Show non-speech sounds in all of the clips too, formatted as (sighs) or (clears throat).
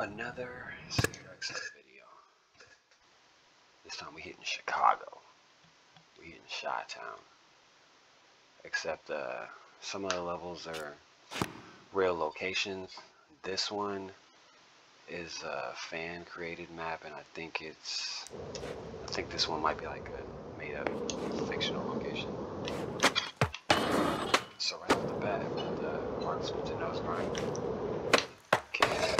another CRX video. This time we hitting Chicago. We hitting Chi-Town. Except uh, some of the levels are real locations. This one is a fan created map and I think it's I think this one might be like a made up fictional location. So right off the bat with uh, Spencer nose grind. Okay,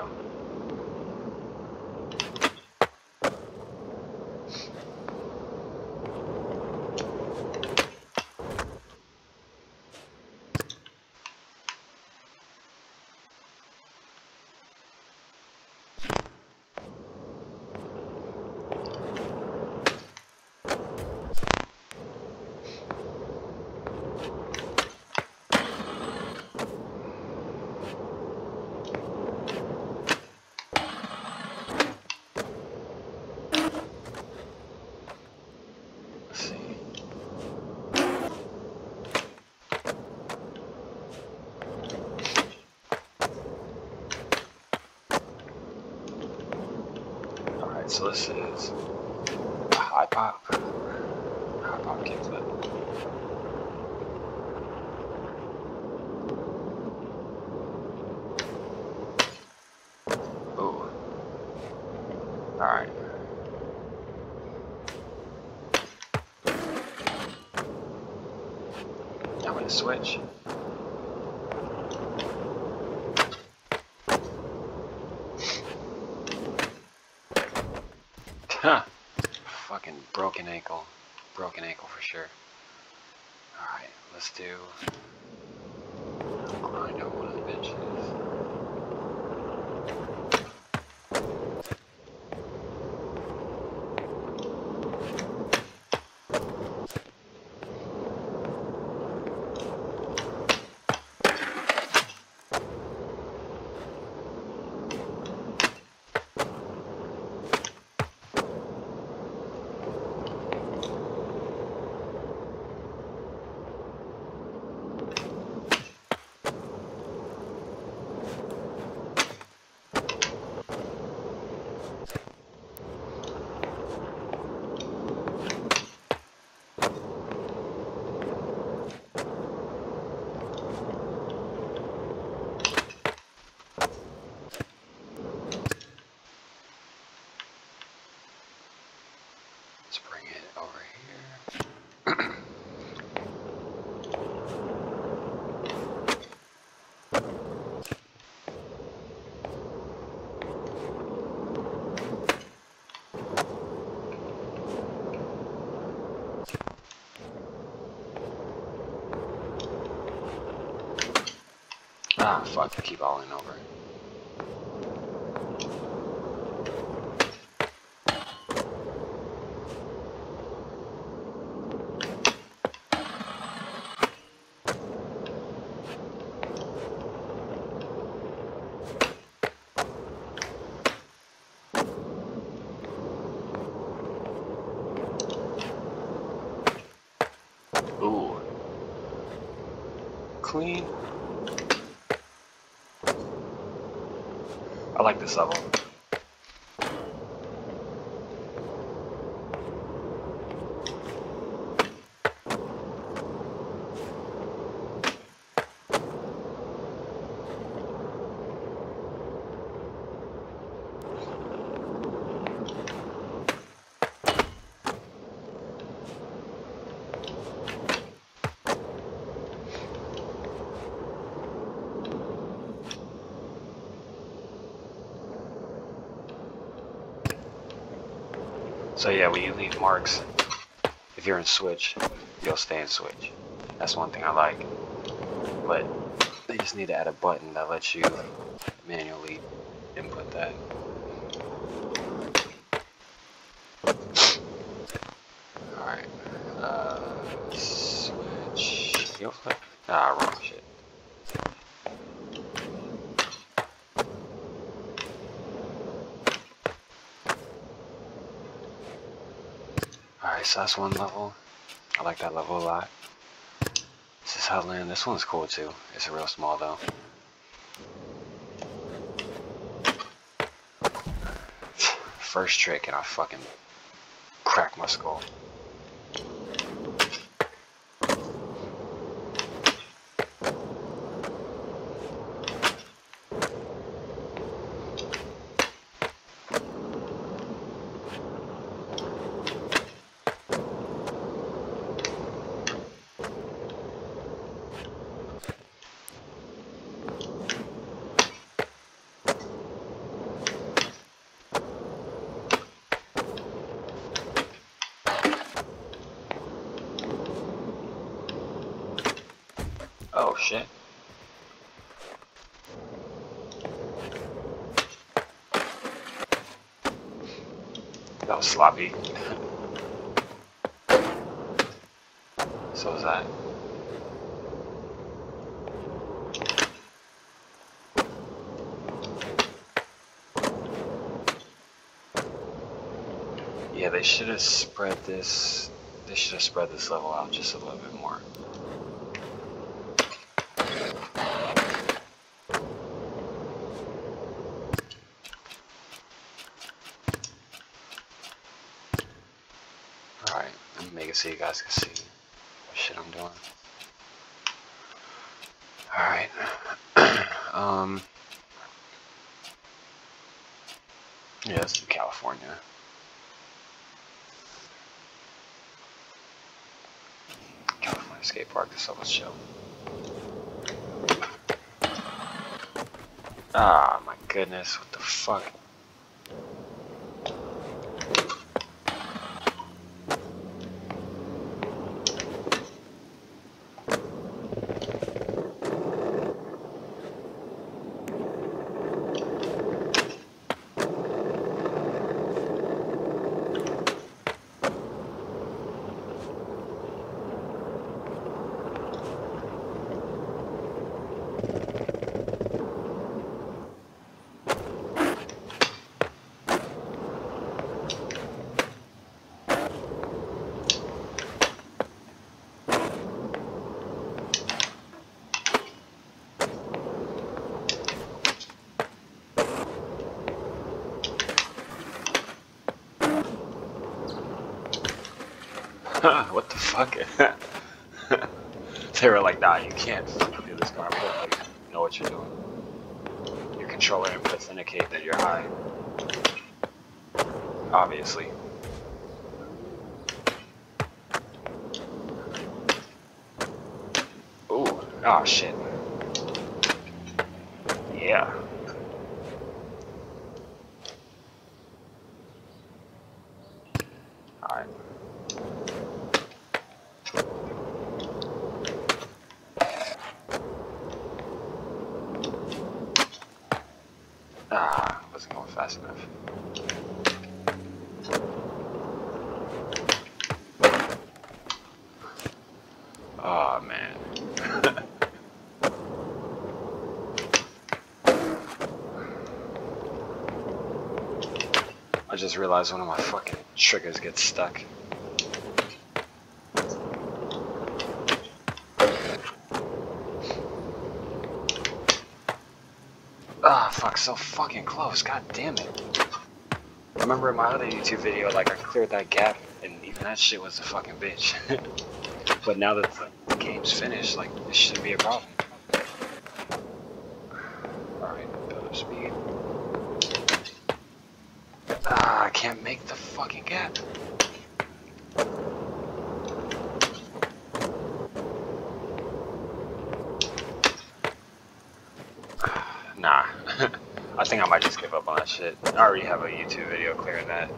There this is a high pop. High pop kickflip. Alright. I'm gonna switch. Huh. Fucking broken ankle. Broken ankle for sure. Alright, let's do the benches. Let's bring it over here. Ah, fuck, I keep falling over. Ooh. Clean. I like this level. So yeah, when you leave marks, if you're in Switch, you'll stay in Switch. That's one thing I like. But they just need to add a button that lets you manually input that. Alright. Uh, switch. Heel flip? Ah, wrong so that's one level. I like that level a lot. This is Headland. This one's cool too. It's a real small though. First trick and I fucking crack my skull. Oh shit. That was sloppy. so was that. Yeah, they should have spread this. They should have spread this level out just a little bit more. Make it so you guys can see what shit I'm doing. Alright. (clears throat) um Yeah, this is California. California skate park, this let's show. Ah, my goodness, what the fuck? (laughs) what the fuck? (laughs) they were like, nah, you can't do this car. Like, know what you're doing. Your controller inputs indicate that you're high. Obviously. Ooh, oh shit. Yeah. Alright. Ah, wasn't going fast enough. Oh man. I just realized one of my fucking triggers gets stuck. Ah, fuck, so fucking close. God damn it. I remember in my other YouTube video, like, I cleared that gap, and even that shit was a fucking bitch. (laughs) but now that the game's finished, like, this shouldn't be a problem. Alright, build up speed. Ah, I can't make the fucking gap. (sighs) Nah. (laughs) I think I might just give up on that shit. I already have a YouTube video clearing that.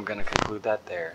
I'm going to conclude that there.